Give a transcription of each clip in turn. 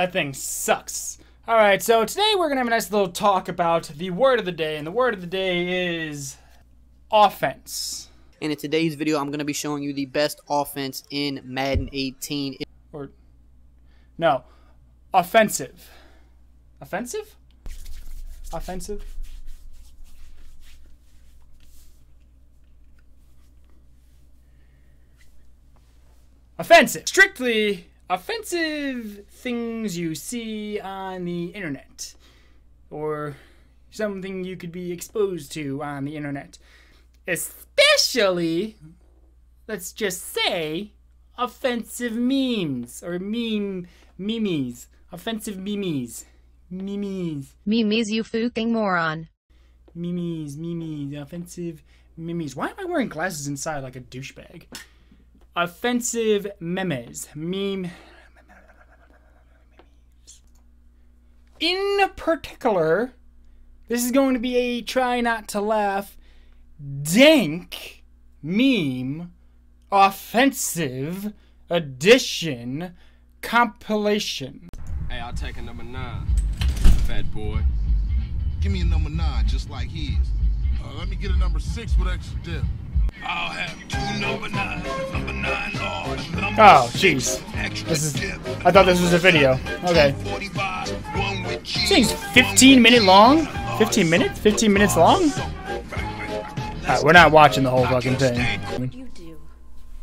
That thing sucks. Alright, so today we're gonna have a nice little talk about the word of the day, and the word of the day is offense. And in today's video, I'm going to be showing you the best offense in Madden 18. Or, no, offensive. Offensive? Offensive? Offensive. Strictly offensive things you see on the internet. Or something you could be exposed to on the internet. Especially, let's just say, offensive memes or meme memes. Offensive memes. Memes. Memes, you fucking moron. Memes, memes, offensive memes. Why am I wearing glasses inside like a douchebag? Offensive memes. Meme. In particular, this is going to be a try not to laugh dank meme offensive edition compilation. Hey, I'll take a number nine, fat boy. Give me a number nine, just like his. Uh, let me get a number six with extra dip. I'll have two number nines, number nine large, number Oh, six, jeez. This is. I thought this was a video. Okay. 45, one with This thing's 15 minute long? 15 minutes? 15 minutes long? Alright, we're not watching the whole fucking thing. What would you do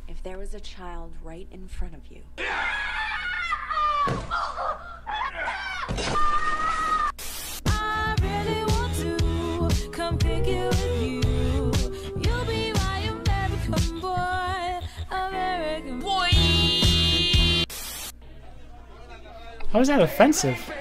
if there was a child right in front of you? How is that offensive?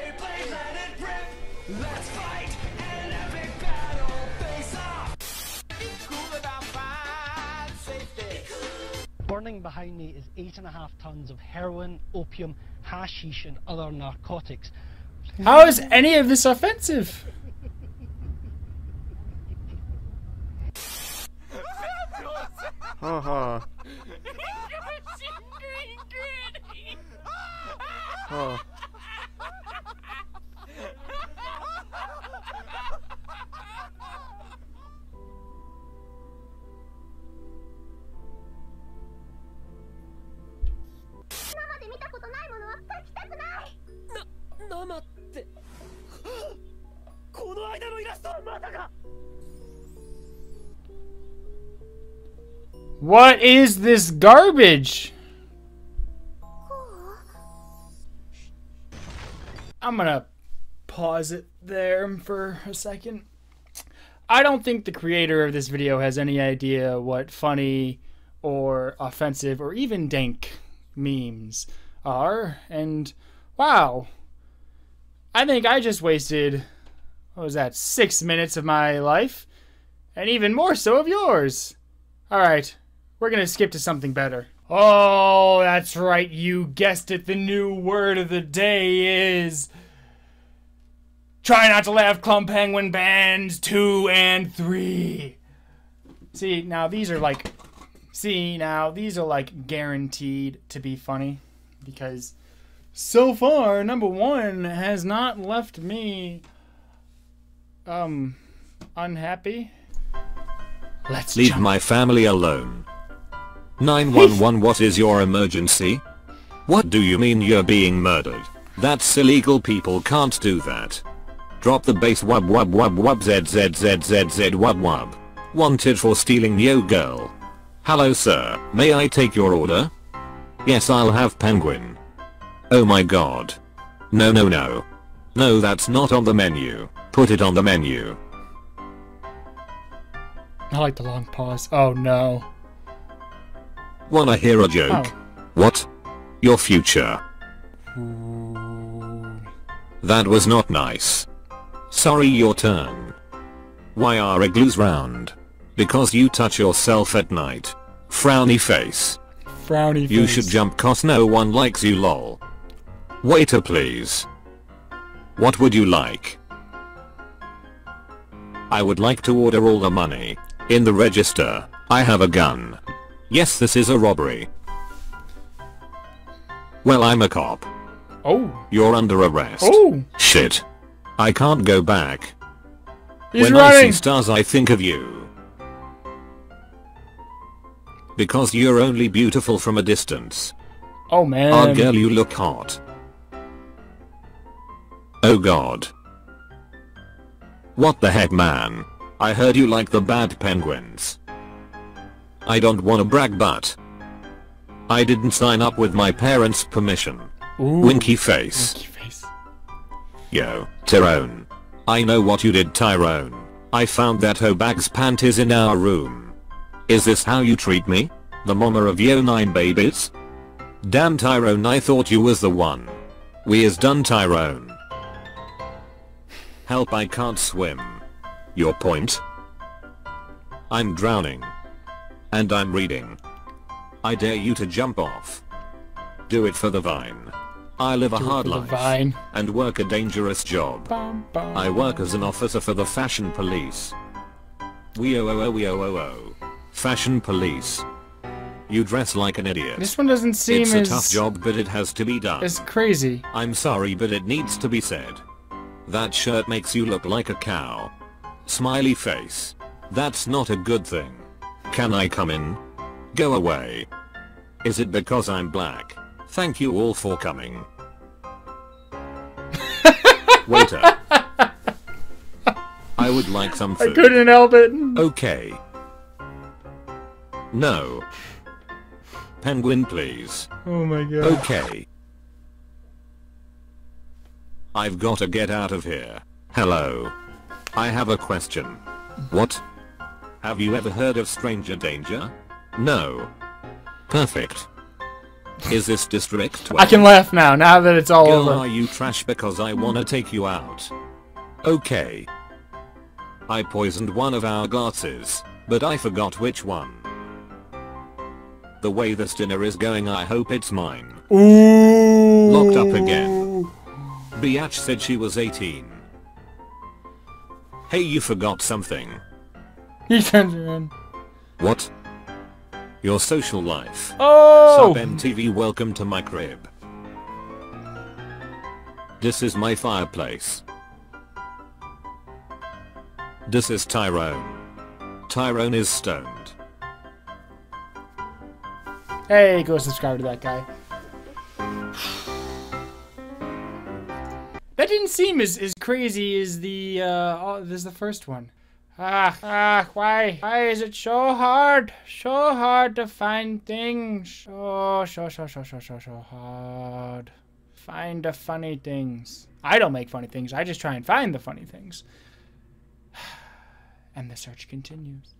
Burning behind me is eight and a half tons of heroin, opium, hashish, and other narcotics. How is any of this offensive? Haha. Huh. What is this garbage? I'm gonna pause it there for a second. I don't think the creator of this video has any idea what funny or offensive or even dank memes are. And wow, I think I just wasted, what was that, six minutes of my life? And even more so of yours. Alright, we're gonna skip to something better. Oh, that's right, you guessed it. The new word of the day is. Try not to laugh, Club Penguin Bands 2 and 3. See, now these are like. See, now these are like guaranteed to be funny. Because so far, number one has not left me. Um. unhappy. Let's Leave jump. my family alone. 911 what is your emergency? What do you mean you're being murdered? That's illegal people can't do that. Drop the bass wub wub wub wub z z z z z wub wub. Wanted for stealing yo girl. Hello sir, may I take your order? Yes I'll have penguin. Oh my god. No no no. No that's not on the menu. Put it on the menu. I like the long pause. Oh no. Wanna hear a joke? Oh. What? Your future. That was not nice. Sorry your turn. Why are igloos round? Because you touch yourself at night. Frowny face. Frowny face. You should jump cause no one likes you lol. Waiter please. What would you like? I would like to order all the money. In the register, I have a gun. Yes this is a robbery. Well I'm a cop. Oh. You're under arrest. Oh. Shit. I can't go back. He's when I see stars I think of you. Because you're only beautiful from a distance. Oh man. Oh girl you look hot. Oh god. What the heck man? I heard you like the bad penguins. I don't wanna brag but I didn't sign up with my parents' permission. Ooh. Winky face. Winky face. Yo, Tyrone. I know what you did Tyrone. I found that hoe bag's panties in our room. Is this how you treat me? The mama of yo 9 babies? Damn Tyrone I thought you was the one. We is done Tyrone. Help I can't swim. Your point? I'm drowning. And I'm reading. I dare you to jump off. Do it for the vine. I live a Do hard life and work a dangerous job. Bum, bum. I work as an officer for the fashion police. We oh oh oh we oh oh oh. Fashion police. You dress like an idiot. This one doesn't seem it's a tough job but it has to be done. It's crazy. I'm sorry but it needs to be said. That shirt makes you look like a cow. Smiley face. That's not a good thing. Can I come in? Go away. Is it because I'm black? Thank you all for coming. Waiter. I would like some food. I couldn't help it. Okay. No. Penguin please. Oh my god. Okay. I've got to get out of here. Hello. I have a question. What? Have you ever heard of stranger danger? No. Perfect. Is this District 12? I can laugh now, now that it's all Girl, over. are you trash because I wanna take you out? Okay. I poisoned one of our glasses, but I forgot which one. The way this dinner is going I hope it's mine. Ooh. Locked up again. Biatch said she was 18. Hey you forgot something. He turns around. What? Your social life. Oh! Sub MTV welcome to my crib. This is my fireplace. This is Tyrone. Tyrone is stoned. Hey, go subscribe to that guy. Didn't seem as, as crazy as the uh oh, as the first one. Ah, ah, why? Why is it so hard? So hard to find things. So, so, so, so, so, so, so hard. Find the funny things. I don't make funny things. I just try and find the funny things. And the search continues.